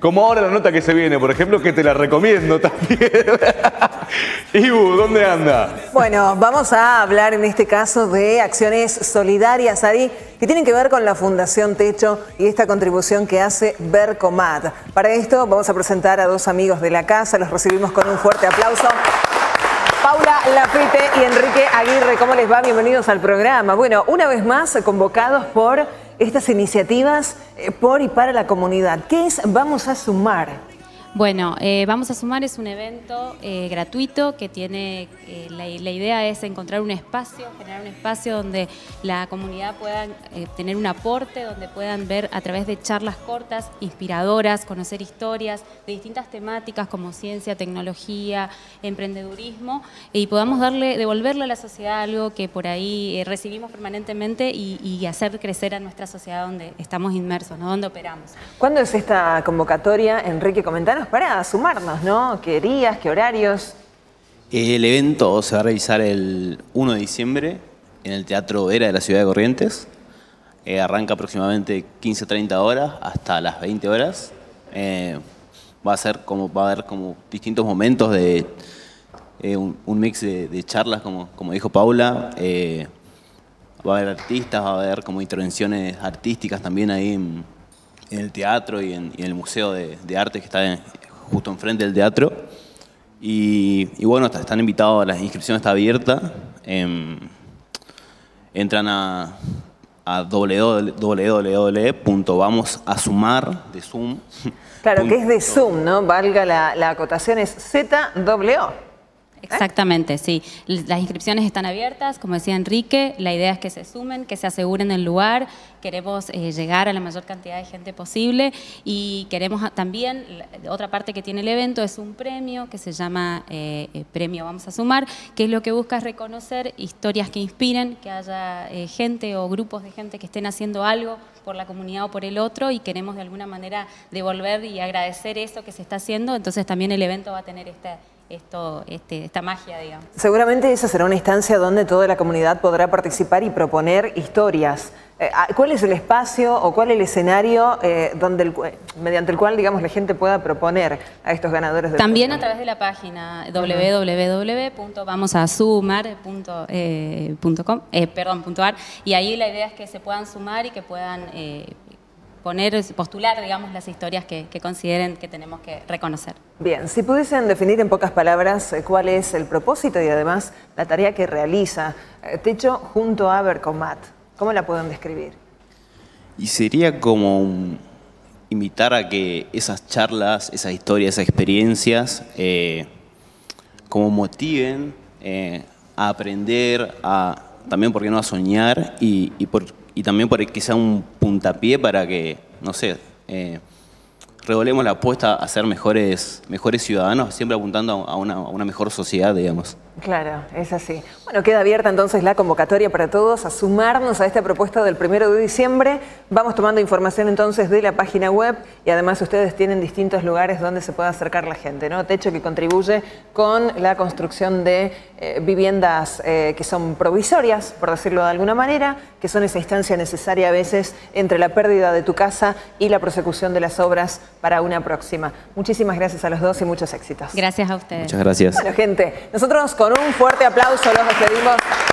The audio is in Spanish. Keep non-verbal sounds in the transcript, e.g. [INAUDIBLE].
Como ahora la nota que se viene, por ejemplo, que te la recomiendo también. [LAUGHS] Ibu, ¿dónde anda? Bueno, vamos a hablar en este caso de acciones solidarias, Ari, que tienen que ver con la Fundación Techo y esta contribución que hace Bercomat. Para esto vamos a presentar a dos amigos de la casa, los recibimos con un fuerte aplauso. Paula Lafite y Enrique Aguirre, ¿cómo les va? Bienvenidos al programa. Bueno, una vez más convocados por estas iniciativas eh, por y para la comunidad. ¿Qué es Vamos a Sumar? Bueno, eh, Vamos a Sumar es un evento eh, gratuito que tiene, eh, la, idea es encontrar un espacio, generar un espacio donde la comunidad pueda tener un aporte, donde puedan ver a través de charlas cortas, inspiradoras, conocer historias de distintas temáticas como ciencia, tecnología, emprendedurismo y podamos darle, devolverle a la sociedad algo que por ahí recibimos permanentemente y, y, hacer crecer a nuestra sociedad donde estamos inmersos, ¿no? donde operamos. ¿Cuándo es esta convocatoria, Enrique? Comentanos para sumarnos, ¿no? ¿Qué días, qué horarios? El evento se va a realizar el 1 de diciembre en el Teatro Era de la Ciudad de Corrientes. Eh, arranca aproximadamente 15-30 horas hasta las 20 horas. Eh, va a ser como va a haber como distintos momentos de eh, un, mix de, charlas, como, como dijo Paula. va a haber artistas, va a haber como intervenciones artísticas también ahí en, en el teatro y en, el Museo de, Arte que está justo enfrente del teatro. Y, bueno, están invitados, la inscripción está abierta. Em, entran a, a www.vamosasumar de Zoom. Claro, que es de Zoom, ¿no? Valga la, la acotación, es ZWO. Exactamente, sí. Las inscripciones están abiertas, como decía Enrique, la idea es que se sumen, que se aseguren el lugar, queremos eh, llegar a la mayor cantidad de gente posible y queremos también, otra parte que tiene el evento es un premio que se llama eh, eh, Premio Vamos a Sumar, que es lo que busca es reconocer historias que inspiren, que haya gente o grupos de gente que estén haciendo algo por la comunidad o por el otro y queremos de alguna manera devolver y agradecer eso que se está haciendo, entonces también el evento va a tener este esto, este, esta magia, digamos. Seguramente esa será una instancia donde toda la comunidad podrá participar y proponer historias. Eh, ah, ¿Cuál es el espacio o cuál es el escenario eh, donde mediante el cual digamos, la gente pueda proponer a estos ganadores de También a través de la página www.vamosasumar.com, eh, perdón, y ahí la idea es que se puedan sumar y que puedan poner, postular, digamos, las historias que, consideren que tenemos que reconocer. Bien, si pudiesen definir en pocas palabras eh, cuál es el propósito y además la tarea que realiza eh, Techo junto a Bercomat, ¿cómo la pueden describir? Y sería como invitar a que esas charlas, esas historias, esas experiencias, eh, como motiven a aprender, a también, ¿por qué no?, a soñar y, y por y también por sea un puntapié para que, no sé, eh, la apuesta a ser mejores, mejores ciudadanos, siempre apuntando a una, a una mejor sociedad, digamos. Claro, es así. Bueno, queda abierta entonces la convocatoria para todos a sumarnos a esta propuesta del primero de diciembre. Vamos tomando información entonces de la página web y además ustedes tienen distintos lugares donde se puede acercar la gente, ¿no? Techo que contribuye con la construcción de eh, viviendas eh, que son provisorias, por decirlo de alguna manera, que son esa instancia necesaria a veces entre la pérdida de tu casa y la prosecución de las obras para una próxima. Muchísimas gracias a los dos y muchos éxitos. Gracias a ustedes. Muchas gracias. Bueno, gente, nosotros con un fuerte aplauso los despedimos.